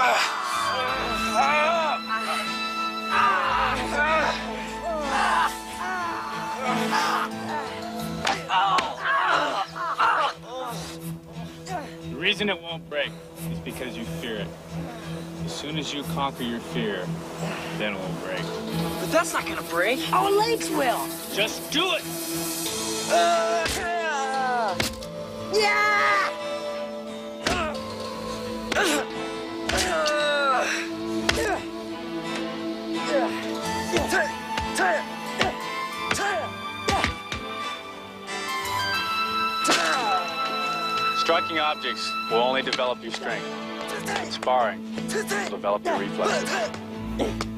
Ah! Reason it won't break is because you fear it. As soon as you conquer your fear, then it will break. But that's not gonna break. Our legs will. Just do it! Uh, yeah! Striking objects will only develop your strength. Sparring will develop your reflexes.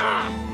Ah!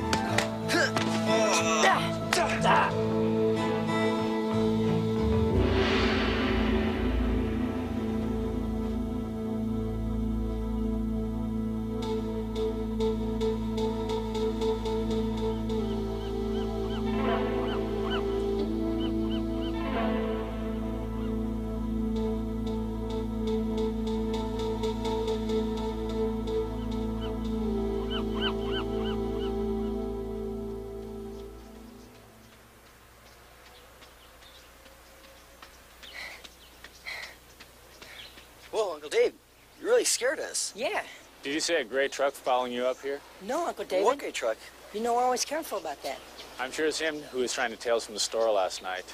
Whoa, Uncle Dave, you really scared us. Yeah. Did you see a gray truck following you up here? No, Uncle David. What gray truck? You know we're always careful about that. I'm sure it's him who was trying to tail us from the store last night.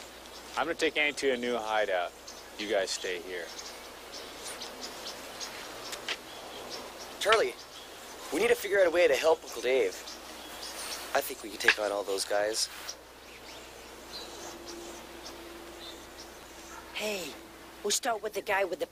I'm gonna take Annie to a new hideout. You guys stay here. Charlie, we need to figure out a way to help Uncle Dave. I think we can take on all those guys. Hey, we'll start with the guy with the